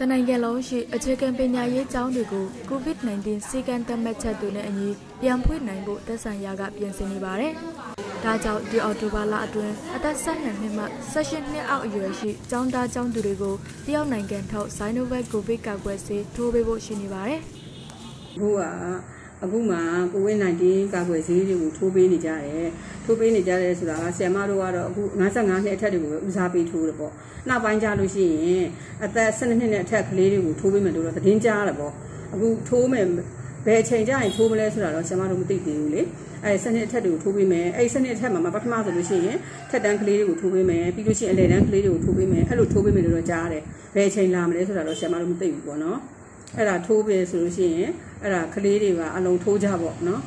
တနိုင်ငံလုံးရှိအခြေခံပညာရေးကျောင်းတွေကို COVID-19 စီကံသတ်မှတ်ချက်တွေနဲ့အညီပြန်ဖွင့်နိုင်ဖို့သက်ဆိုင်ရာကပြင်ဆင်နေပါတယ်။ဒါကြောင့်ဒီအော်တိုဘာလအတွင်းအသက်12နှစ်မှ18နှစ်အောက်အရွယ်ရှိကျောင်းသားကျောင်းသူတွေကိုတရုတ်နိုင်ငံထုတ် Sinovac COVID ကာကွယ်ဆေးထိုးပေးဖို့ရှိနေပါတယ်။အခုက အခုမှ COVID-19 ကာကွယ်ဆေးတွေကိုထိုးပေးနေကြတယ်ထိုးပေးနေကြတယ်ဆိုတာကဆရာမတို့ကတော့အခု55နှစ်အထက်တွေကိုပဲဦးစားပေးထိုးတယ်ပေါ့နောက်ပိုင်းကျလို့ရှိရင်အသက်12နှစ်နဲ့အထက်ကလေးတွေကိုထိုးပေးမယ်လို့တော့သတင်းကြားတယ်ပေါ့အခုထိုးမယ်ဘယ်အချိန်ကျရင်ထိုးမလဲဆိုတာတော့ဆရာမတို့မသိသေးဘူးလေအဲစနစ်အထက်တွေကိုထိုးပေးမယ်အဲစနစ်အထက်မှာပထမဆိုလို့ရှိရင်ထက်တန်းကလေးတွေကိုထိုးပေးမယ်ပြီးလို့ရှိရင်အလယ်တန်းကလေးတွေကိုထိုးပေးမယ်အဲ့လိုထိုးပေးမယ်လို့တော့ကြားတယ်ဘယ်အချိန်လာမလဲဆိုတာတော့ဆရာမတို့မသိဘူးပေါ့နော် အဲ့ဒါထိုးပေးဆိုလို့ရှိရင်အဲ့ဒါကလေးတွေကအလုံးထိုးကြပေါ့နော်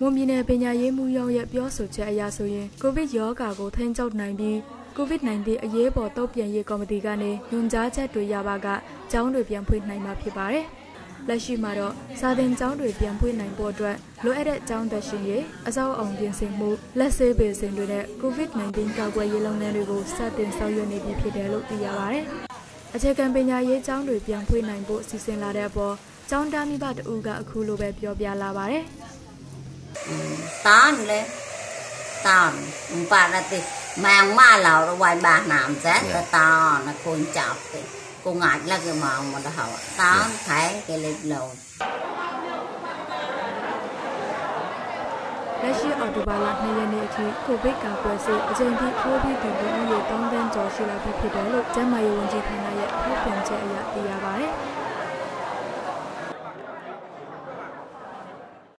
မွန်ပြည်နယ်ပညာရေးမှုရုံးရဲ့ပြောဆိုချက်အရဆိုရင်ကိုဗစ်ရောဂါကိုထိန်းချုပ်နိုင်ပြီး COVID-19 အရေးပေါ်တုံ့ပြန်ရေးကော်မတီကနေညွှန်ကြားချက်တွေရပါကကျောင်းတွေပြန်ဖွင့်နိုင်မှာဖြစ်ပါတယ်။လက်ရှိမှာတော့စာသင်ကျောင်းတွေပြန်ဖွင့်နိုင်ဖို့အတွက်လိုအပ်တဲ့ကျောင်းသက်ရှင်ရေးအစောအောင်ပြင်ဆင်မှုလက်ဆေးပေစင်တွေနဲ့ COVID-19 ကာကွယ်ရေးလုပ်ငန်းတွေကိုစတင်ဆောင်ရွက်နေပြီဖြစ်တယ်လို့သိရပါတယ်။ အခြေခံပညာရေးကျောင်းတွေပြန်ဖွင့်နိုင်ဖို့စီစဉ်လာတဲ့အပေါ်ကျောင်းသားမိဘတအူကအခုလိုပဲပြောပြလာပါတယ်။ tán lên tán bà là thì mang ma lào rồi vài bà làm chết là to nó khôn chọc thì cô ngại là cái màu mà nó hậu tán thấy cái lịch lầu လ က်ရှိအော်တိုဘာလ2ရက်နေ့အထိကိုဗစ်ကာကွယ်ဆေးအကြိမ်ပြည့်ထိုးပြီးသူတို့ဦးရေ3သန်းကျော်ရှိလာပြီဖြစ်တယ်လို့ကျန်းမာရေးဝန်ကြီးဌာနရဲ့ထုတ်ပြန်ချက်အရသိရပါတယ်။